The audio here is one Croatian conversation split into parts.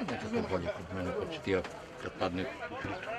Nekako bolje kod mene, pa će ti ja padne u priču.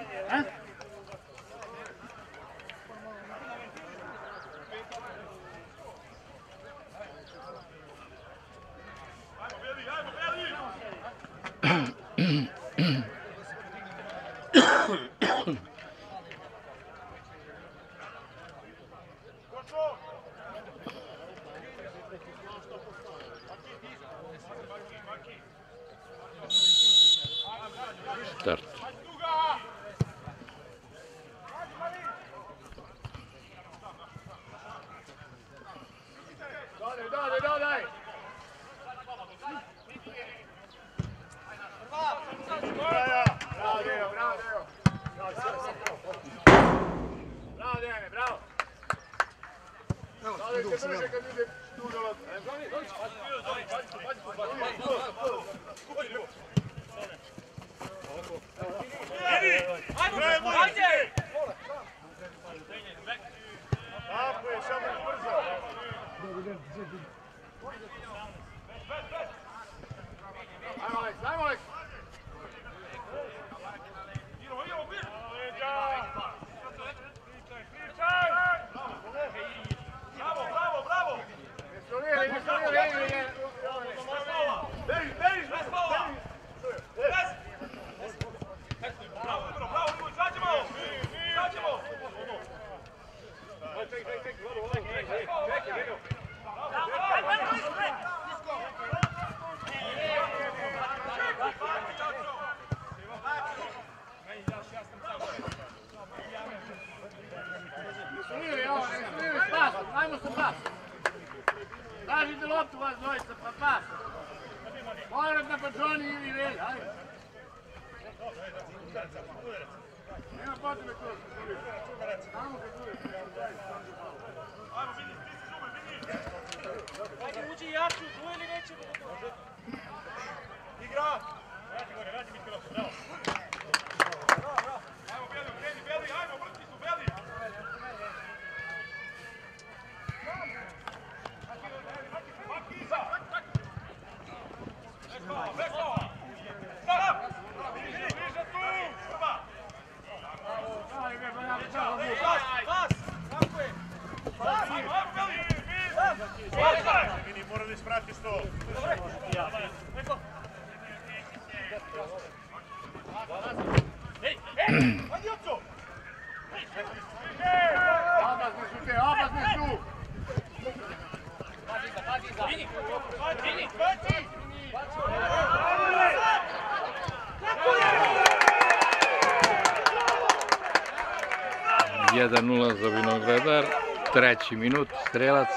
1-0 za Vinogradar, treći minut, strelac,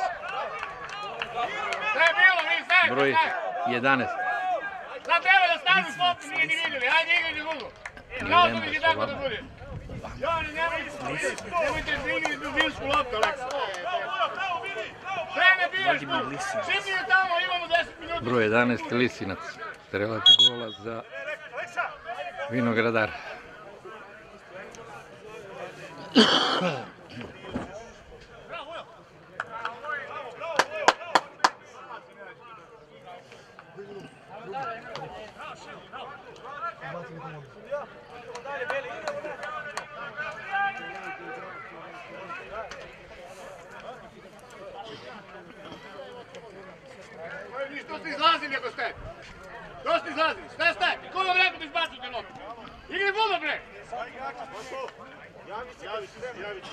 broj 11. Sad treba da stavi fokus, nije ni vidjeli, ajde igraj na gugu. Znao sam ih i tako da bude. Tamo, imamo 10 minuta. Broj 11, Lisinac, strelac gola za Vinogradar. Šta ste? Ko vam rekao da izbacujete loptu? Igri futbol bre! Javi se, javi se, javi se.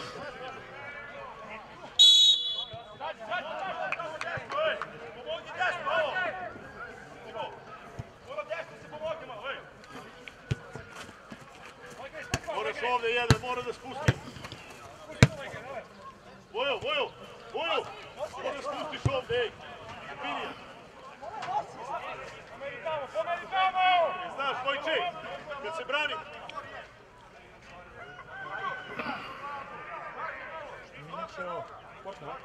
Moraš ovdje jedan, mora da spusti. Vojo, Vojo, Vojo! Mora da ovdje, ej! Pinija! Znaš, Vojče, kad se brani, що спортна.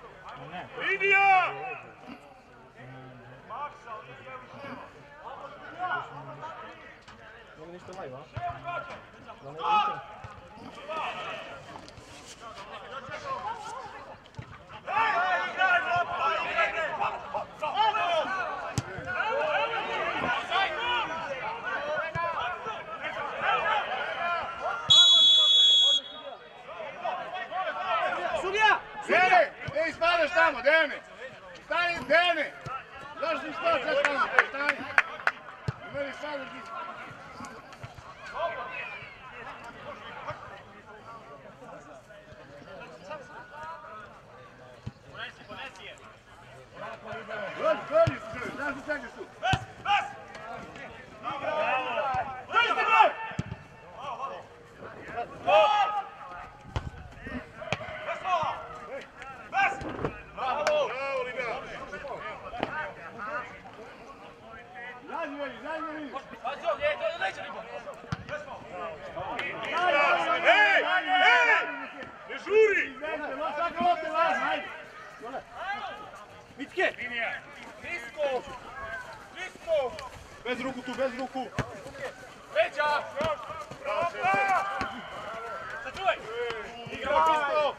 Лінія! Вони не штовай, ва? Вони не штовай. Tamo, Dene! Stani, Dene! Zašto si što sad tamo? Stani! Ne ispadaš ti. Dođi, dođi, zašto čekaš tu? Bravo, Linija! Zađi, veli, zađi, veli! Ej, ej! Ne žuri! Zađi, no, svaka lopta je važna, hajde! Mitke! Bez ruku tu, bez ruku! Sačuvaj! Igra pisto!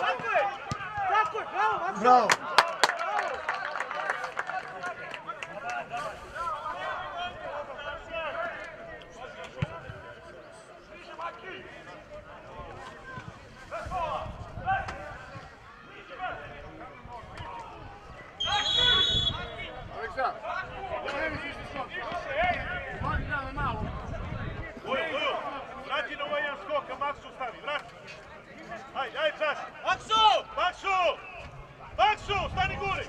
Tako je! Tako je! Bravo, Maksa! Bravo! Aleksa, ne misliš što? Možda da malo. Vojo, Vojo! Vrati na ovaj jedan skok, a Maksu stavi, vrati! Ajde, ajde, čas! Maksu! Maksu! Maksu, stani gore!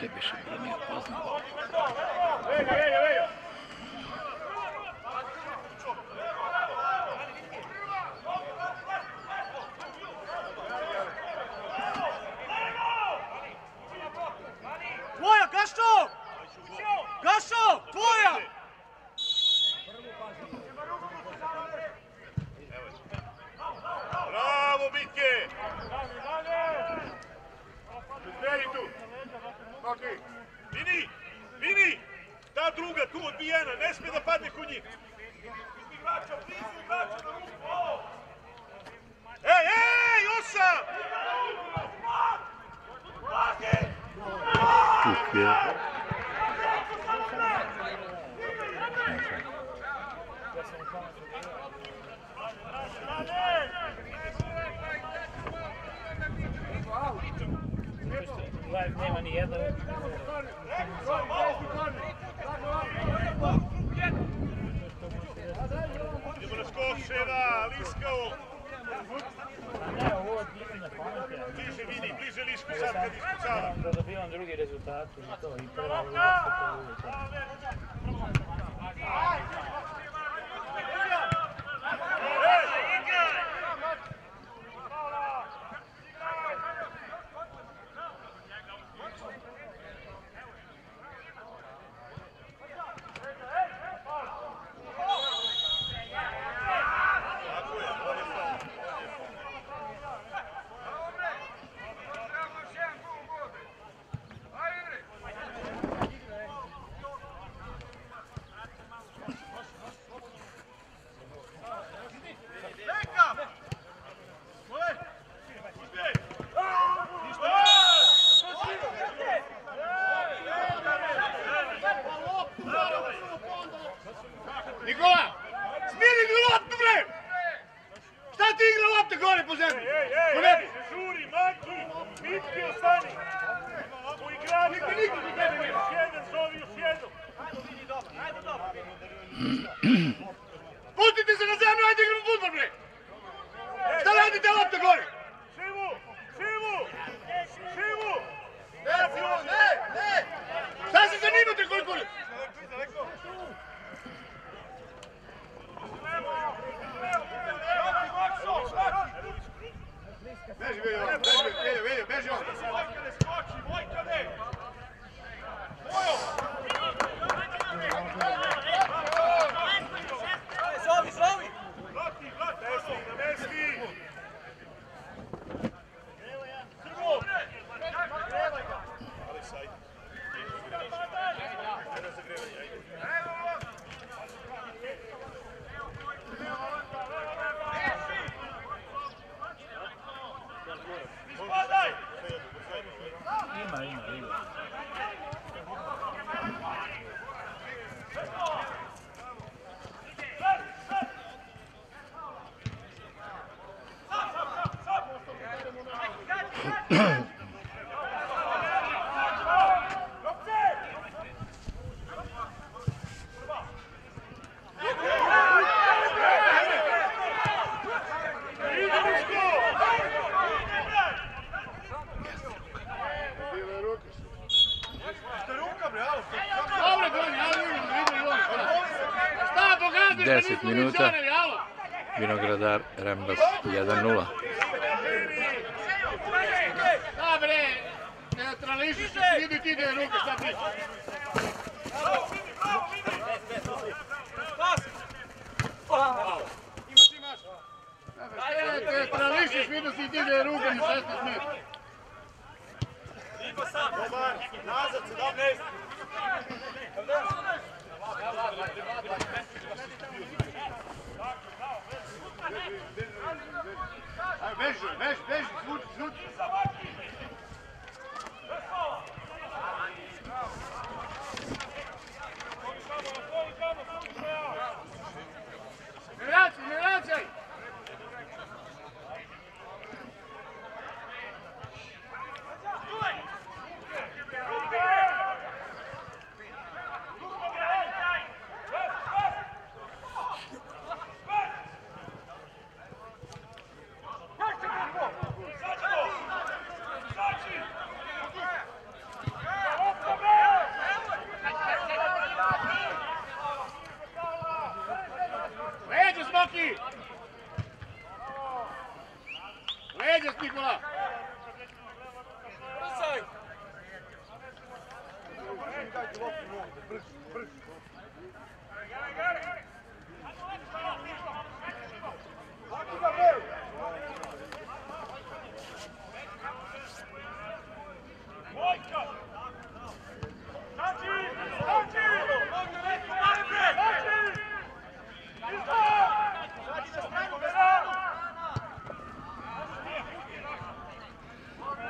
Te biše branio poznao. Vega, vega, vega. Tvoja, Gašo! Gašo! Tvoja! Bravo, Mitke! Veri tu. Okej. Vini! Vini! Ta druga tu odbijena, ne smije da padne kod njih. Ej, ej, osam! Uf je. Nema ni jedna. Idemo na skok, Ševa, Liskao. Ne, ovo je pitanje pameti. Bliže vidi, bliže Lišku sad kad ispucava. Da dobivam drugi rezultat i to. I prva ulica, to uvijek. niko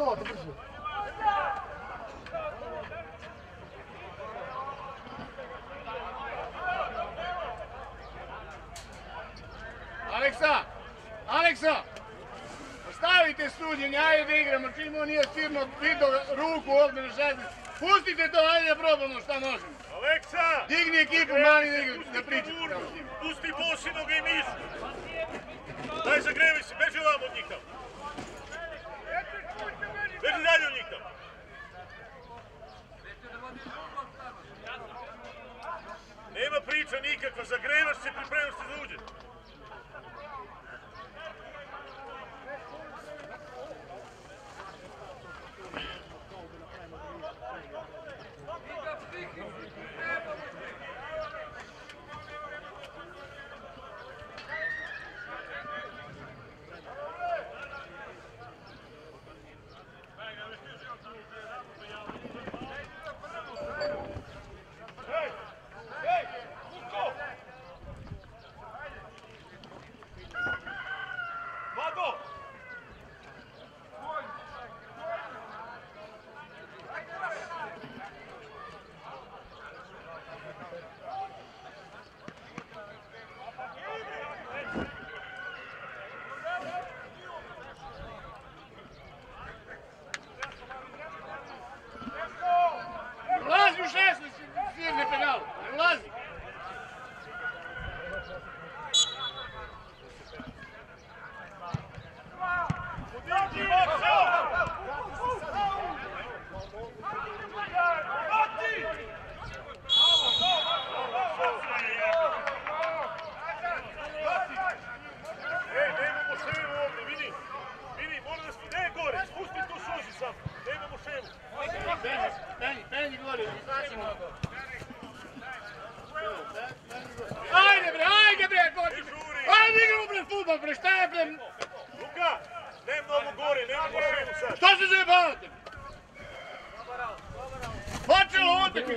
Что?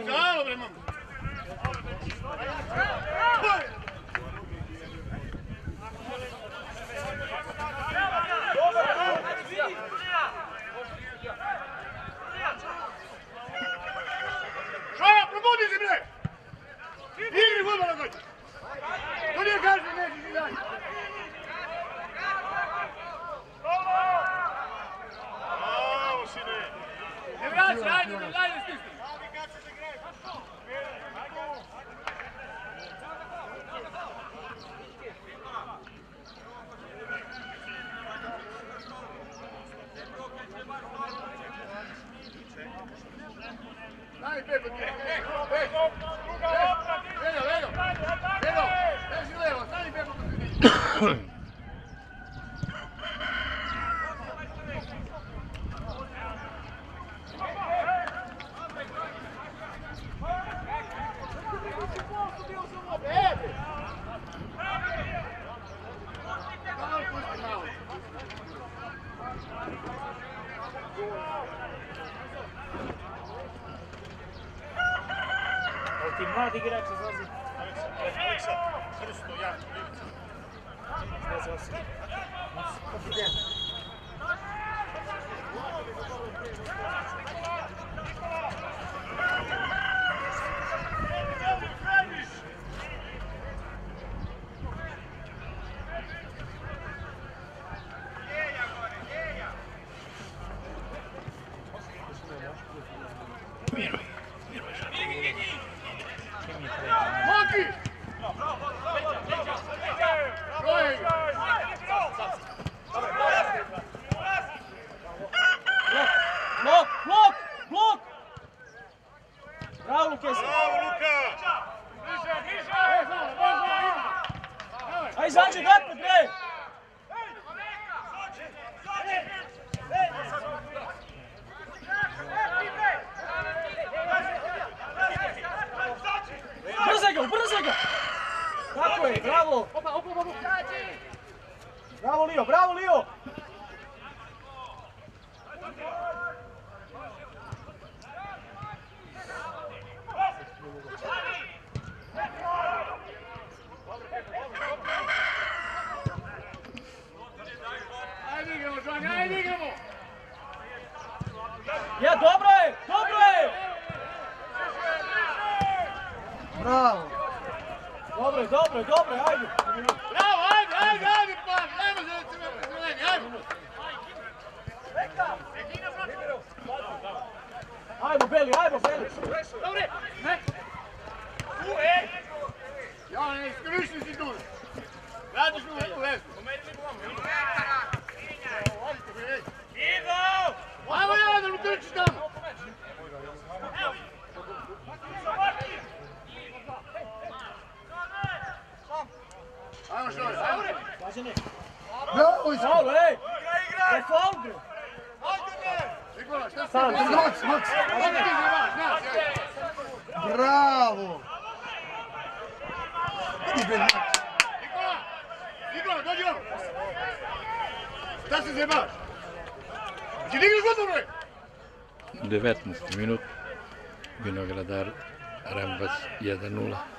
cuidado, hombre. Daj, Pepo, ti. Pepo. Come. 的路了。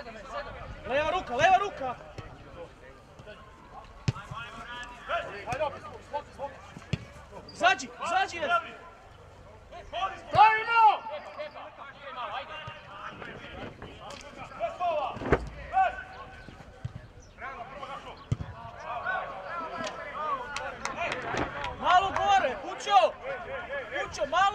Leva ruka, leva ruka! Zađi, zađi! Stojimo! Malo gore, Pučo! Pučo, malo!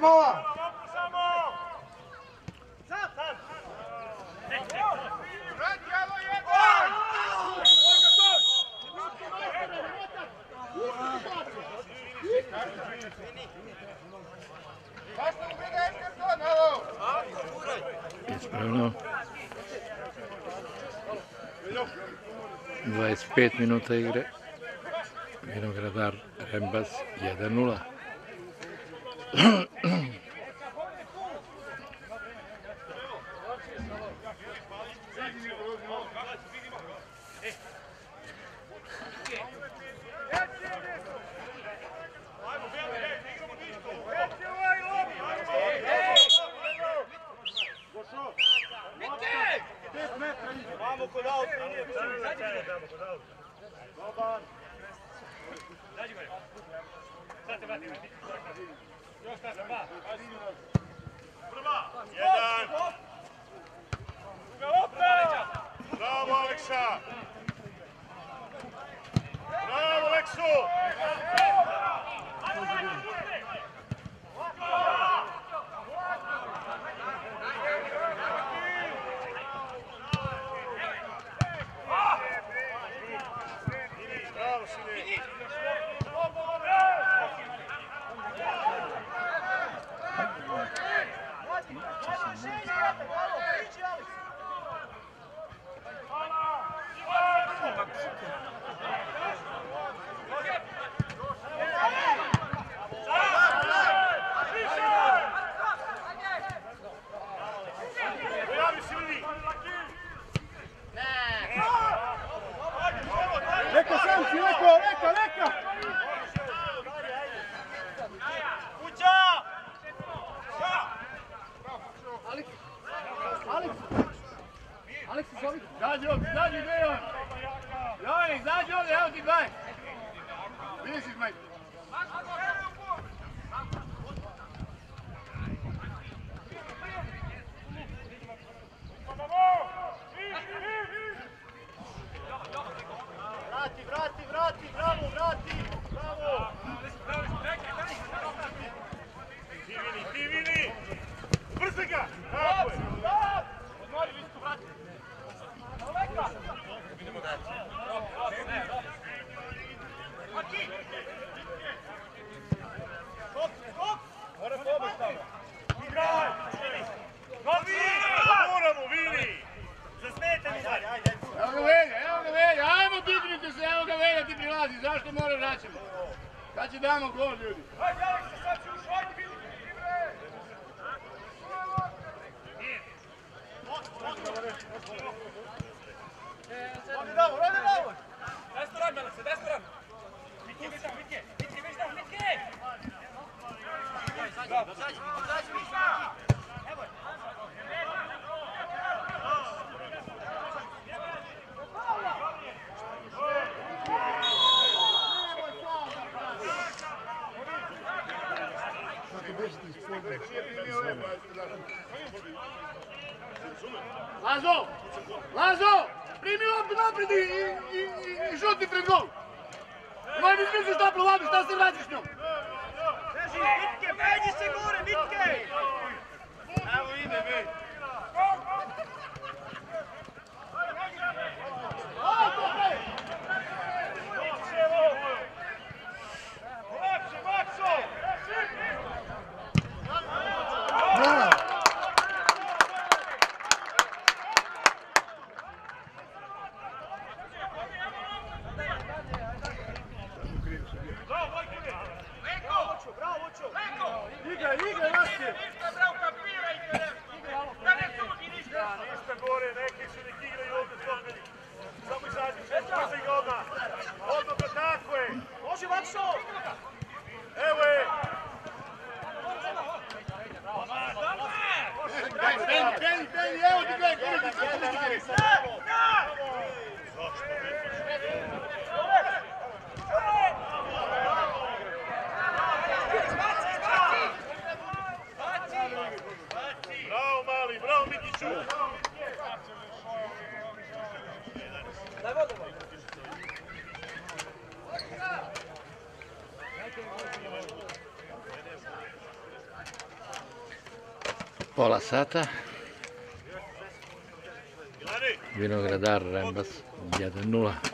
mała! Ispravno. 25 minuta igre. Vinogradar Rembas 1-0. Go! Bravo, Vojko! Leko! Bravo, Očo! Leko! Igra, igra, Jasir! Bravo! Sata. Vinogradar Rembas 1-0.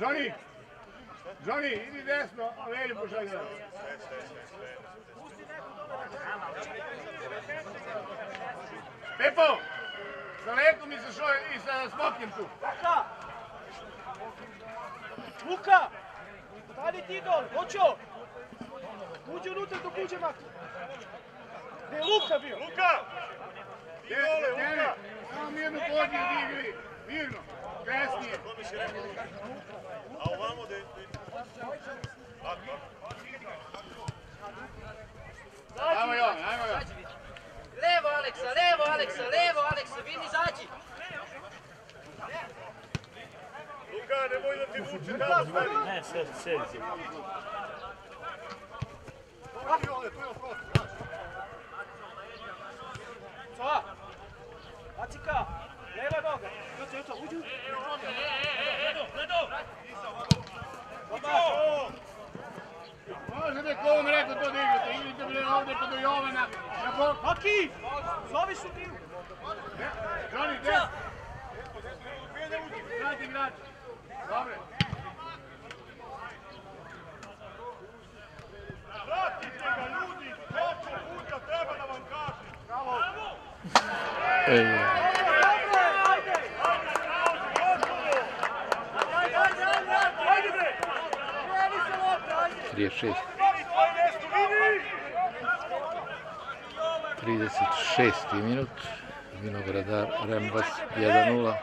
Johnny! Johnny, idi desno, Lelju pošalj. Pepo! Sa i sa, šo, i sa Smokjem tu. Luka! Luka! Stani ti dol, hoćo! Uđi unutra dok uđe Maki. Gdje je Luka bio? Luka! Ti dole, Luka! samo mi jednu podnje digli. Mirno, kasnije. Mi si rekao. A ovamo da je... Ajmo Jovan, ajmo Jovan. Levo Aleksa, levo Aleksa, levo Aleksa, vidi zađi. Luka, nemoj da ti vuče. Ne, sedi, sedi. Ajde, ovdje, tu je prosto. Sova! Acika! Levo je noga! Joco! Ledo, ledo! Možete kom rekao to dignete, idite bre ovdje kod Jovana, na bok. Maki, zove su ti. Johnny, des. Vrati igrač. Dobre. Vratite ga ljudi, koliko puta treba da vam kažem. Bravo. Bravo. 36. 36. minut. Vinogradar Rembas 1-0.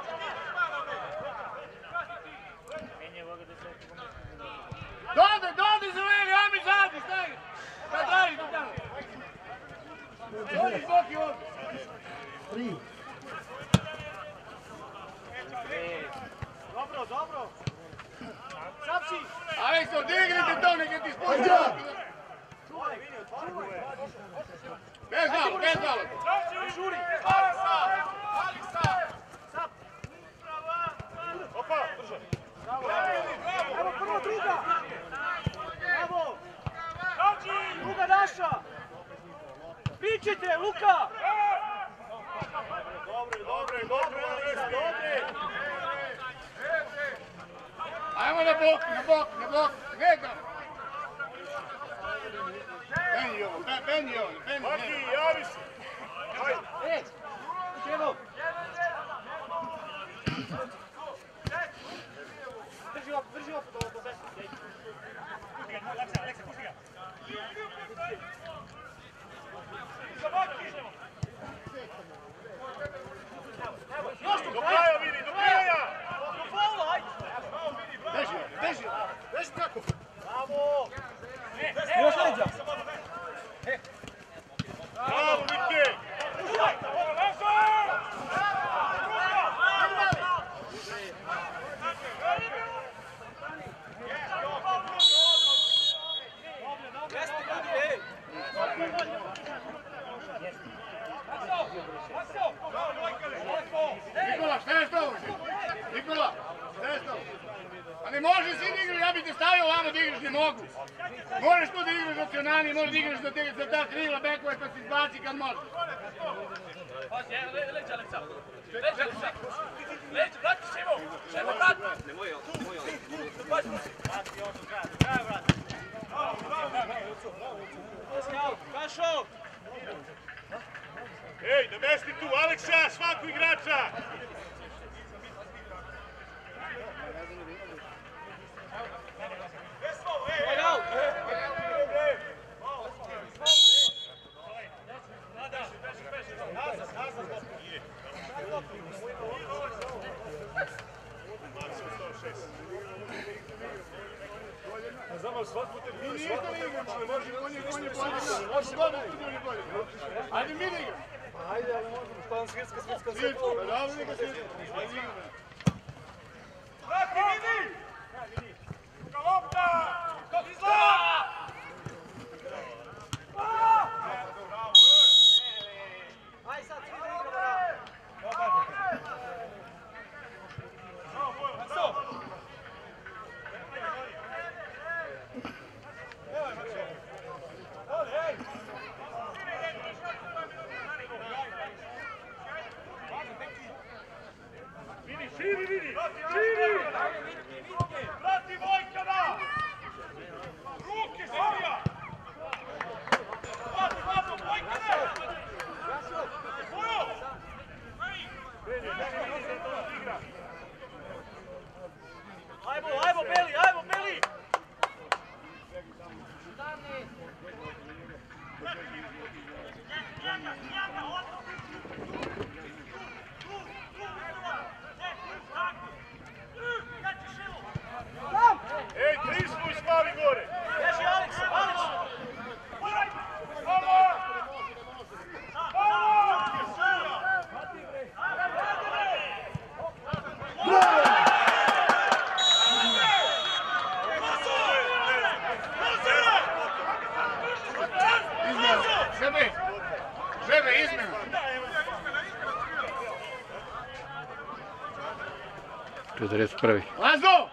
41. Lazo!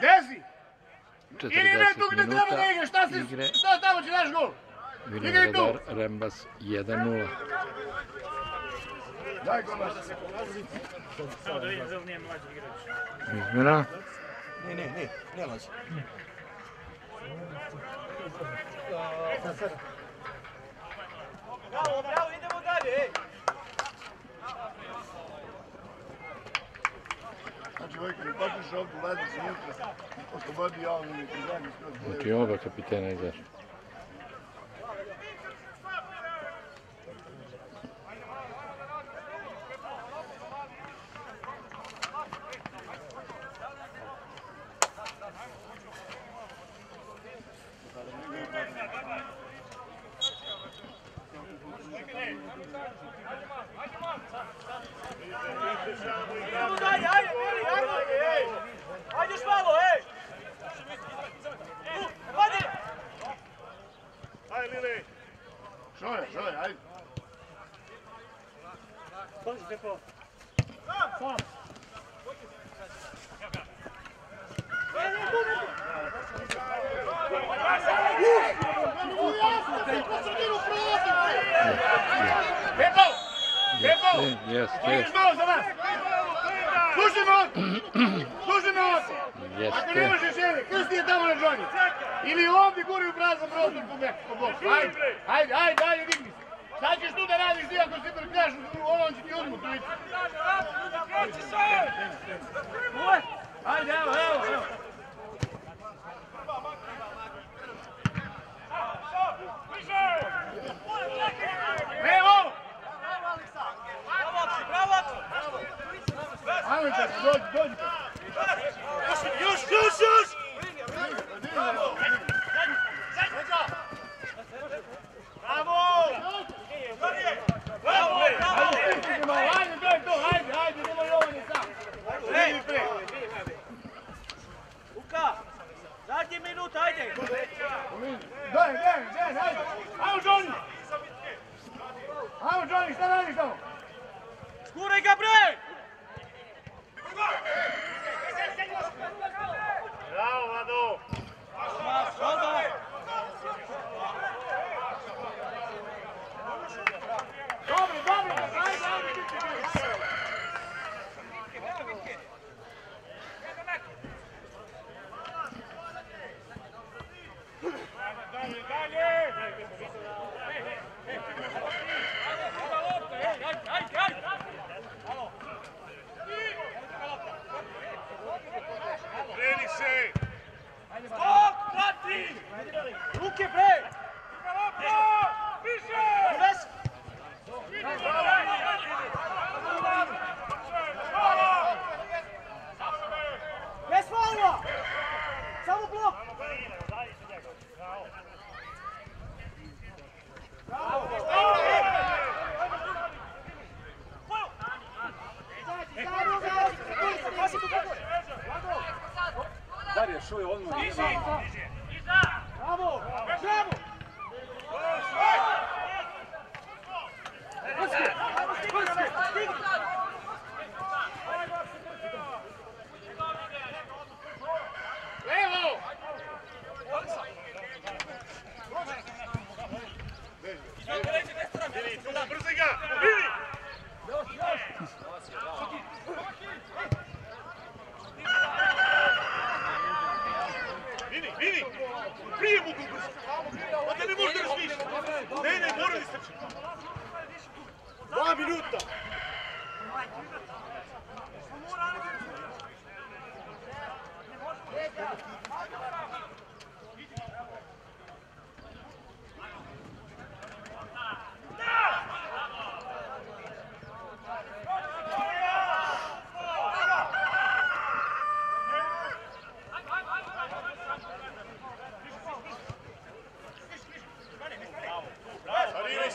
Desi! 40 da igre. Šta tamo će naš gol? Vinogradar Rembas 1-0. Daj Gomas. Samo da vidim da mlađi igrač. Izmjena. Ne, ne, ne, ne mlađi. Sad, sad. Bravo, bravo, idemo dalje, ej! čovjek patiš ovdje. Znači ovaj kapitena izaš.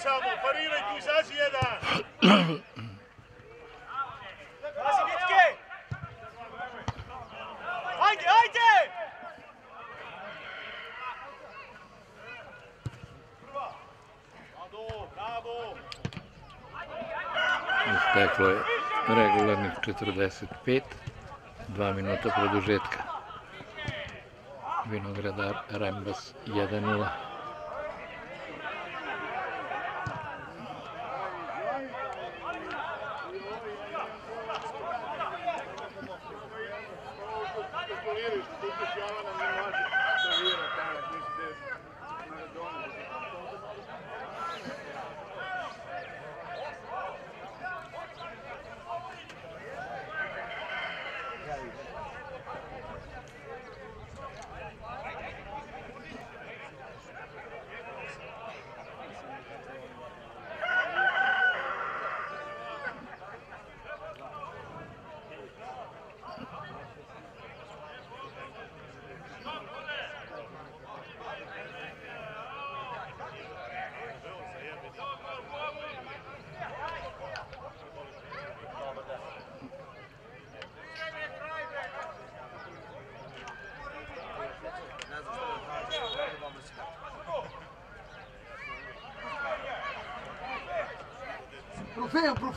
samo, pariraj tu, izađi jedan. Pazi, bitke! Ajde, ajde! Isteklo je regularnih 45, dva minuta produžetka. Vinogradar Rembas 1-0.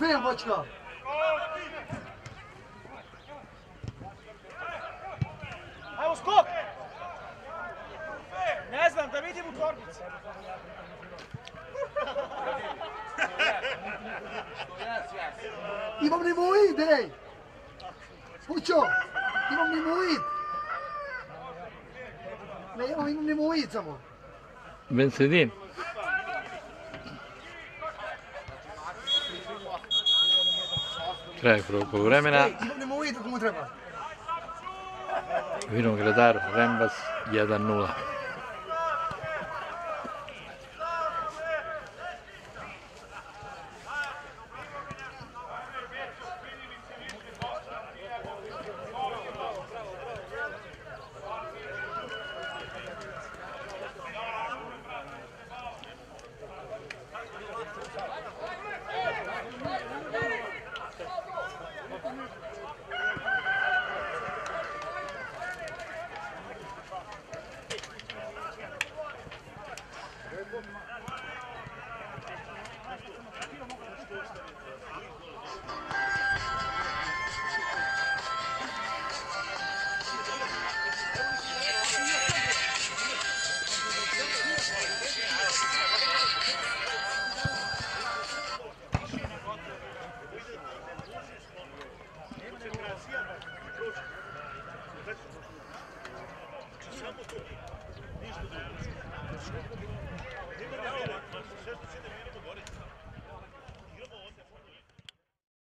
Andreja Bočko. Evo skok! Ne znam, da vidim u tvornici. Imam nivoid, ej! Pućo, imam nivoid! Ne, imam, imam nivoid samo. Ben sedim. Prvog vremena. Ej, imam nemoid ako mu treba. Vinogradar Rembas 1-0.